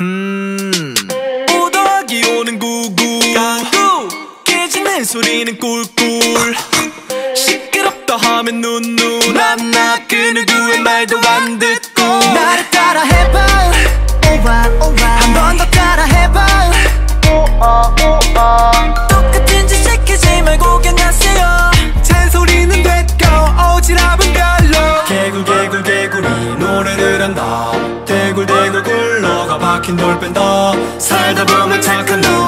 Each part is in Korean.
음. 오더기 오는 구구. 강구. 깨지는 소리는 꿀꿀. 시끄럽다 하면 눈눈 난나 그 누구의 말도 안 듣고. 나를 따라 해봐. 오와 오와. 한번 더 따라 해봐. 오어 오어. 똑같은 짓 시키지 말고 견하세요. 잔소리는 됐고 오지랖은 별로. 개굴 개굴 개굴이 노래를 한다. 박힌 돌 뺀다. 살다 보면 착한 놈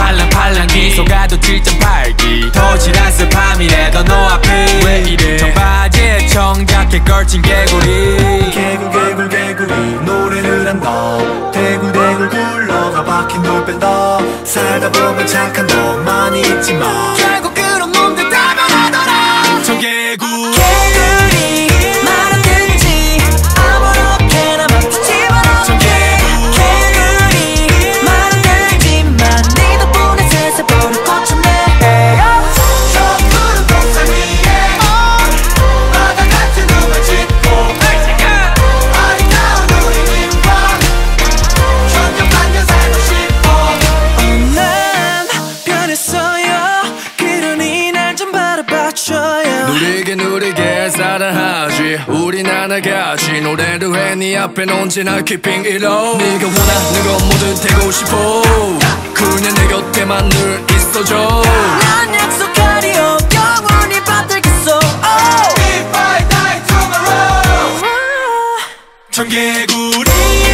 팔랑팔랑팔랑 기소가도 7.8기. 도시락스 밤이래도 너 앞에. 왜 이래? 청바지에 청자켓 걸친 개구리. 개굴 개굴 개구리. 노래를 한다. 대굴 대굴 굴러가 박힌 돌 뺀다. 살다 보면 착한 놈 많이 있지만 우리긴 우리게 사랑하지. 우린 하나같이 노래를 해네 앞에 언제나 keeping it low. 네가 원하는 건 뭐든 되고 싶어. 그냥 내 곁에만 늘 있어줘. 난 약속하리요 영원히 받들겠어. Oh. If I die tomorrow. 아. 전개구리.